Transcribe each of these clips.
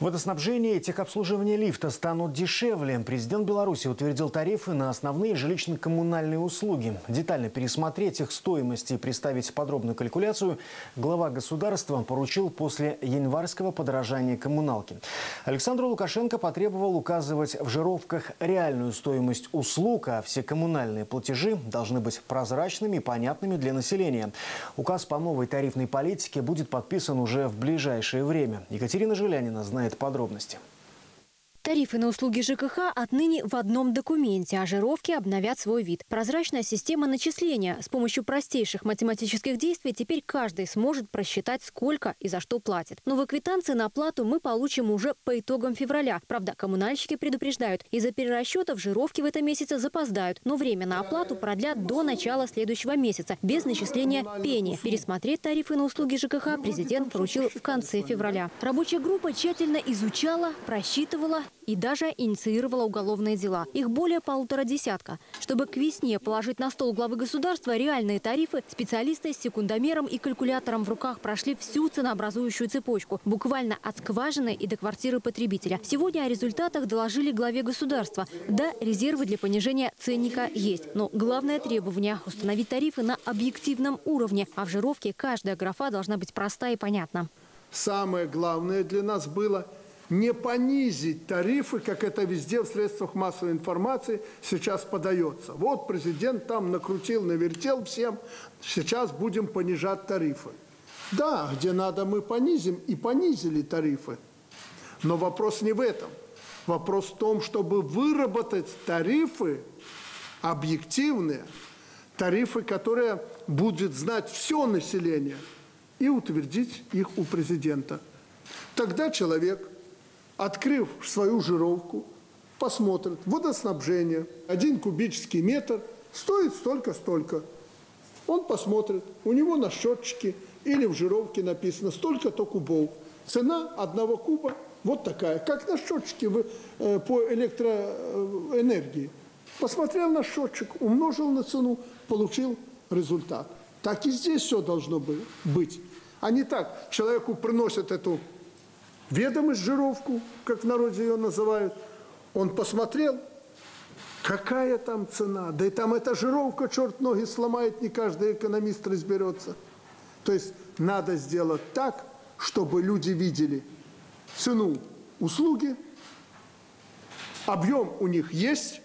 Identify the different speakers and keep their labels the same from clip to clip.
Speaker 1: Водоснабжение и техобслуживание лифта станут дешевле. Президент Беларуси утвердил тарифы на основные жилищно-коммунальные услуги. Детально пересмотреть их стоимость и представить подробную калькуляцию глава государства поручил после январского подорожания коммуналки. Александру Лукашенко потребовал указывать в жировках реальную стоимость услуг, а все коммунальные платежи должны быть прозрачными и понятными для населения. Указ по новой тарифной политике будет подписан уже в ближайшее время. Екатерина Жилянина знает знает подробности.
Speaker 2: Тарифы на услуги ЖКХ отныне в одном документе, а жировки обновят свой вид. Прозрачная система начисления. С помощью простейших математических действий теперь каждый сможет просчитать, сколько и за что платит. Новые квитанции на оплату мы получим уже по итогам февраля. Правда, коммунальщики предупреждают, из-за перерасчетов жировки в этом месяце запоздают, но время на оплату продлят до начала следующего месяца, без начисления пени. Пересмотреть тарифы на услуги ЖКХ президент поручил в конце февраля. Рабочая группа тщательно изучала, просчитывала и даже инициировала уголовные дела. Их более полутора десятка. Чтобы к весне положить на стол главы государства реальные тарифы, специалисты с секундомером и калькулятором в руках прошли всю ценообразующую цепочку, буквально от скважины и до квартиры потребителя. Сегодня о результатах доложили главе государства. Да, резервы для понижения ценника есть, но главное требование – установить тарифы на объективном уровне, а в жировке каждая графа должна быть проста и понятна.
Speaker 3: Самое главное для нас было – не понизить тарифы, как это везде в средствах массовой информации сейчас подается. Вот президент там накрутил, навертел всем, сейчас будем понижать тарифы. Да, где надо мы понизим, и понизили тарифы. Но вопрос не в этом. Вопрос в том, чтобы выработать тарифы объективные, тарифы, которые будет знать все население, и утвердить их у президента. Тогда человек открыв свою жировку, посмотрит, водоснабжение, один кубический метр стоит столько-столько. Он посмотрит, у него на счетчике или в жировке написано столько-то кубов. Цена одного куба вот такая, как на счетчике э, по электроэнергии. Посмотрел на счетчик, умножил на цену, получил результат. Так и здесь все должно быть. А не так, человеку приносят эту ведомость жировку, как в народе ее называют. Он посмотрел, какая там цена. Да и там эта жировка, черт ноги сломает, не каждый экономист разберется. То есть надо сделать так, чтобы люди видели цену услуги, объем у них есть.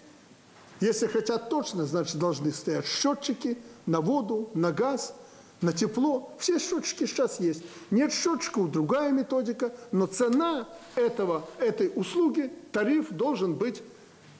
Speaker 3: Если хотят точно, значит должны стоять счетчики на воду, на газ – на тепло. Все счетчики сейчас есть. Нет счетчиков, другая методика, но цена этого, этой услуги, тариф должен быть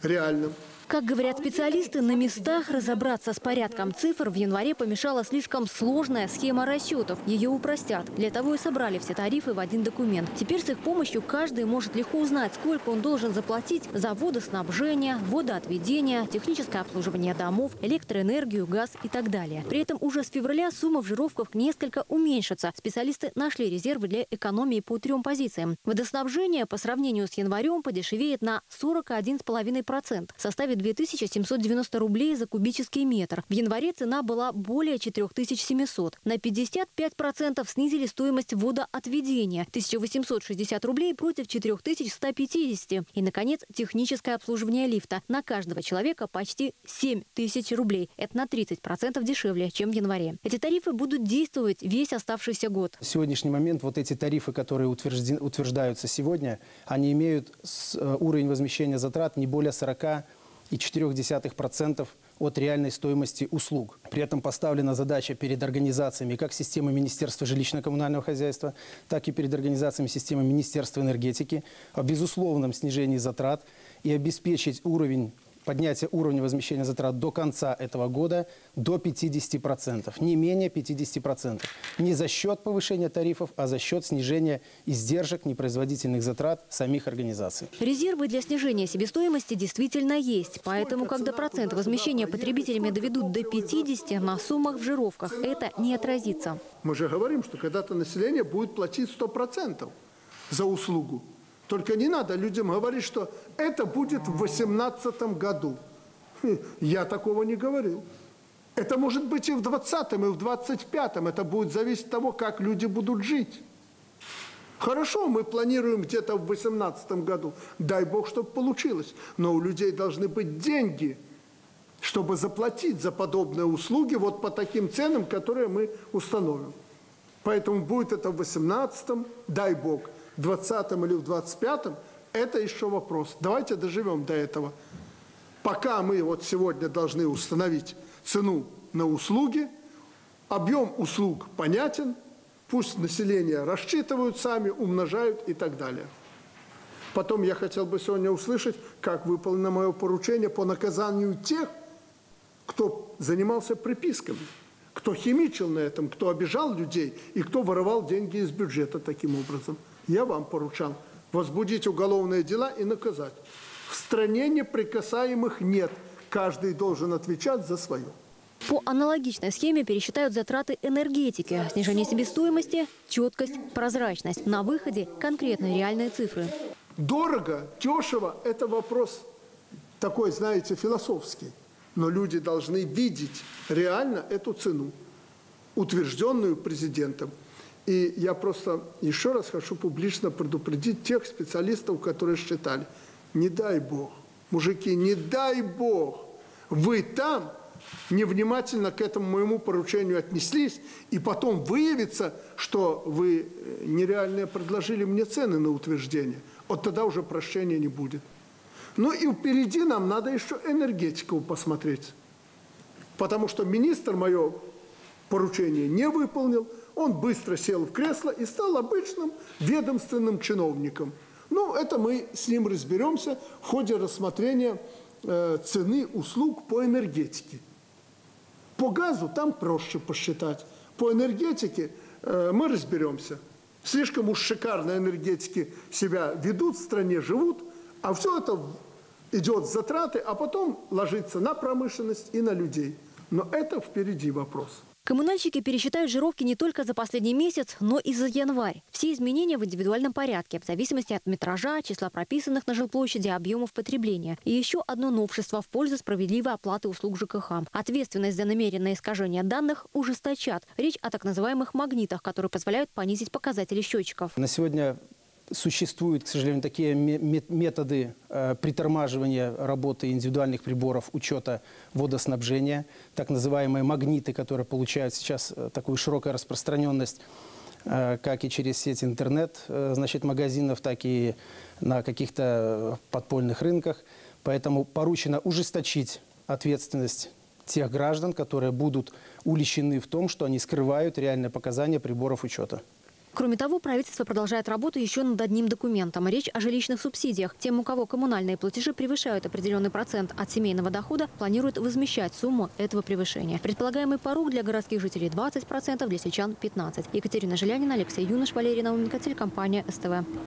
Speaker 3: реальным.
Speaker 2: Как говорят специалисты, на местах разобраться с порядком цифр в январе помешала слишком сложная схема расчетов. Ее упростят. Для того и собрали все тарифы в один документ. Теперь с их помощью каждый может легко узнать, сколько он должен заплатить за водоснабжение, водоотведение, техническое обслуживание домов, электроэнергию, газ и так далее. При этом уже с февраля сумма в жировках несколько уменьшится. Специалисты нашли резервы для экономии по трем позициям. Водоснабжение по сравнению с январем подешевеет на 41,5%. Составит 2790 рублей за кубический метр. В январе цена была более 4700. На 55% снизили стоимость водоотведения – 1860 рублей против 4150. И, наконец, техническое обслуживание лифта. На каждого человека почти 7000 рублей. Это на 30% дешевле, чем в январе. Эти тарифы будут действовать весь оставшийся год.
Speaker 4: В сегодняшний момент вот эти тарифы, которые утверждаются сегодня, они имеют э, уровень возмещения затрат не более 40 0,4% от реальной стоимости услуг. При этом поставлена задача перед организациями как системы Министерства жилищно-коммунального хозяйства, так и перед организациями системы Министерства энергетики о безусловном снижении затрат и обеспечить уровень поднятие уровня возмещения затрат до конца этого года до 50%, не менее 50%. Не за счет повышения тарифов, а за счет снижения издержек непроизводительных затрат самих организаций.
Speaker 2: Резервы для снижения себестоимости действительно есть. Поэтому, когда процент возмещения потребителями доведут до 50 на суммах в жировках, это не отразится.
Speaker 3: Мы же говорим, что когда-то население будет платить 100% за услугу. Только не надо людям говорить, что это будет в 2018 году. Хм, я такого не говорил. Это может быть и в 20-м, и в 25-м. Это будет зависеть от того, как люди будут жить. Хорошо, мы планируем где-то в 2018 году. Дай бог, чтобы получилось. Но у людей должны быть деньги, чтобы заплатить за подобные услуги вот по таким ценам, которые мы установим. Поэтому будет это в 2018, дай бог, в 2020 или в 2025, это еще вопрос. Давайте доживем до этого. Пока мы вот сегодня должны установить цену на услуги, объем услуг понятен, пусть население рассчитывают сами, умножают и так далее. Потом я хотел бы сегодня услышать, как выполнено мое поручение по наказанию тех, кто занимался приписками, кто химичил на этом, кто обижал людей и кто воровал деньги из бюджета таким образом. Я вам поручал возбудить уголовные дела и наказать. В стране неприкасаемых нет. Каждый должен отвечать за свое.
Speaker 2: По аналогичной схеме пересчитают затраты энергетики, снижение себестоимости, четкость, прозрачность. На выходе конкретные реальные цифры.
Speaker 3: Дорого, дешево – это вопрос такой, знаете, философский. Но люди должны видеть реально эту цену, утвержденную президентом. И я просто еще раз хочу публично предупредить тех специалистов, которые считали, не дай Бог, мужики, не дай Бог, вы там невнимательно к этому моему поручению отнеслись, и потом выявится, что вы э, нереальные предложили мне цены на утверждение. Вот тогда уже прощения не будет. Ну и впереди нам надо еще энергетику посмотреть. Потому что министр мое поручение не выполнил, он быстро сел в кресло и стал обычным ведомственным чиновником. Ну, это мы с ним разберемся в ходе рассмотрения э, цены услуг по энергетике. По газу там проще посчитать. По энергетике э, мы разберемся. Слишком уж шикарно энергетики себя ведут в стране, живут, а все это идет в затраты, а потом ложится на промышленность и на людей. Но это впереди вопрос.
Speaker 2: Коммунальщики пересчитают жировки не только за последний месяц, но и за январь. Все изменения в индивидуальном порядке, в зависимости от метража, числа прописанных на жилплощади, объемов потребления. И еще одно новшество в пользу справедливой оплаты услуг ЖКХ. Ответственность за намеренное искажение данных ужесточат. Речь о так называемых магнитах, которые позволяют понизить показатели счетчиков.
Speaker 4: На сегодня существуют, к сожалению, такие методы э, притормаживания работы индивидуальных приборов учета водоснабжения, так называемые магниты, которые получают сейчас э, такую широкую распространенность э, как и через сеть интернет, значит, магазинов, так и на каких-то подпольных рынках. Поэтому поручено ужесточить ответственность тех граждан, которые будут уличены в том, что они скрывают реальные показания приборов учета.
Speaker 2: Кроме того, правительство продолжает работу еще над одним документом. Речь о жилищных субсидиях. Тем, у кого коммунальные платежи превышают определенный процент от семейного дохода, планируют возмещать сумму этого превышения. Предполагаемый порог для городских жителей 20%, для сельчан 15%. Екатерина Жилянина, Алексей Юнош, Валерий Науменко, телекомпания СТВ.